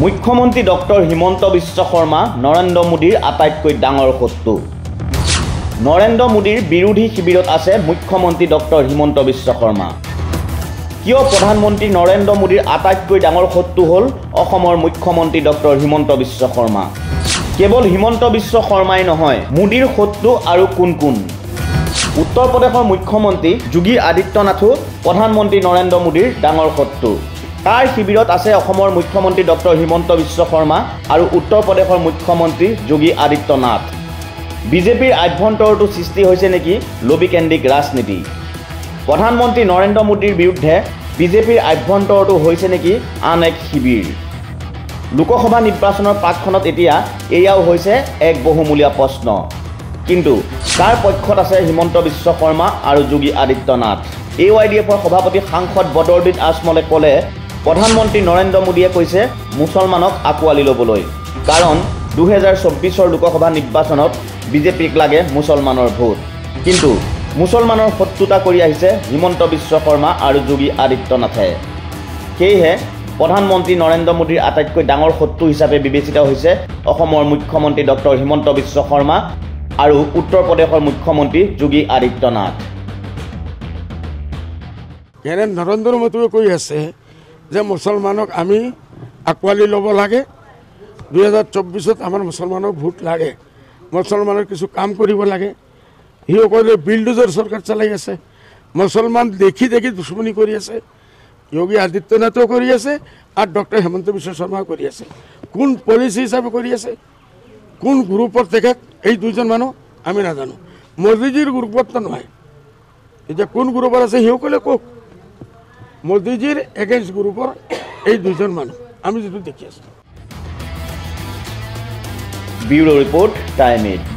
মুখ্যমন্ত্ৰী ডক্টৰ হিমন্ত বিশ্ব শৰ্মা নৰেন্দ্ৰ মোদীৰ আটাইতকৈ ডাঙৰ শত্ৰু। নৰেন্দ্ৰ মোদীৰ বিৰোধী শিবিৰত আছে মুখ্যমন্ত্ৰী ডক্টৰ হিমন্ত বিশ্ব শৰ্মা। কিয় প্ৰধানমন্ত্ৰী নৰেন্দ্ৰ মোদীৰ আটাইতকৈ ডাঙৰ শত্ৰু হ'ল অসমৰ মুখ্যমন্ত্ৰী ডক্টৰ হিমন্ত বিশ্ব শৰ্মা। কেৱল হিমন্ত বিশ্ব শৰ্মাই নহয় মোদীৰ শত্ৰু আৰু কোন কোন? উত্তৰ প্ৰদেশৰ মুখ্যমন্ত্ৰী যোগী আদিত্যনাথো প্ৰধানমন্ত্ৰী নৰেন্দ্ৰ মোদীৰ ডাঙৰ শত্ৰু। তাৰ শিবিৰত আছে অসমৰ মুখ্যমন্ত্ৰী ডক্টৰ হিমন্ত বিশ্ব শৰ্মা আৰু উত্তৰ প্ৰদেশৰ মুখ্যমন্ত্ৰী যোগী আদিত্যনাথ। বিজেপিৰ আভ্যন্তৰতো সৃষ্টি হৈছে নেকি লবিকেন্দ্ৰিক ৰাজনীতি? প্ৰধানমন্ত্ৰী নৰেন্দ্ৰ মোদীৰ বিৰুদ্ধে বিজেপিৰ আভ্যন্তৰতো হৈছে নেকি আন এক শিবিৰ? লোকসভা নিৰ্বাচনৰ প্ৰাকখনত এতিয়া এয়াও হৈছে এক বহুমূলীয়া প্ৰশ্ন। কিন্তু তাৰ পক্ষত আছে হিমন্ত বিশ্ব শৰ্মা আৰু Yogi Adityanath? A Y D এফৰ সভাপতি সাংসদ বদৰুদ্দিন আজমলে ক'লে প্ৰধানমন্ত্ৰী নৰেন্দ্ৰ মোদীয়ে কৈছে মুছলমানক আঁকোৱালি ল'বলৈ। কাৰণ দুহেজাৰ চৌব্বিছৰ লোকসভা নিৰ্বাচনত বিজেপিক লাগে মুছলমানৰ ভোট। কিন্তু মুছলমানৰ শত্ৰুতা কৰি আহিছে হিমন্ত বিশ্ব শৰ্মা আৰু যোগী আদিত্যনাথে। সেয়েহে প্ৰধানমন্ত্ৰী নৰেন্দ্ৰ মোদীৰ আটাইতকৈ ডাঙৰ শত্ৰু হিচাপে বিবেচিত হৈছে অসমৰ মুখ্যমন্ত্ৰী ডক্টৰ হিমন্ত বিশ্ব শৰ্মা আৰু উত্তৰ প্ৰদেশৰ মুখ্যমন্ত্ৰী যোগী আদিত্যনাথ। এনে নৰেন্দ্ৰ মোদীয়ে কৈ আছে যে মুছলমানক আমি আঁকোৱালি ল'ব লাগে। দুহেজাৰ চৌব্বিছত আমাৰ মুছলমানক ভোট লাগে। মুছলমানৰ কিছু কাম কৰিব লাগে। সি অকলে বিলডোজৰ চৰকাৰ চলাই আছে। মুছলমান দেখি দেখি দুশ্মনী কৰি আছে। যোগী আদিত্যনাথেও কৰি আছে আৰু ডক্টৰ হেমন্ত বিশ্ব শৰ্মাও কৰি আছে। কোন পলিচি হিচাপে কৰি আছে? কোন গ্ৰুপৰ তেখেত? এই দুইজন মানুহ আমি নাজানো। মোদীজীৰ গ্ৰুপততো নহয়। এতিয়া কোন গ্ৰুপৰ আছে সিসকলে কওক। মোদীজীৰ এগেইনষ্ট গ্ৰুপৰ এই দুজন মানুহ আমি যিটো দেখি আছোঁ। Bureau' report time eight.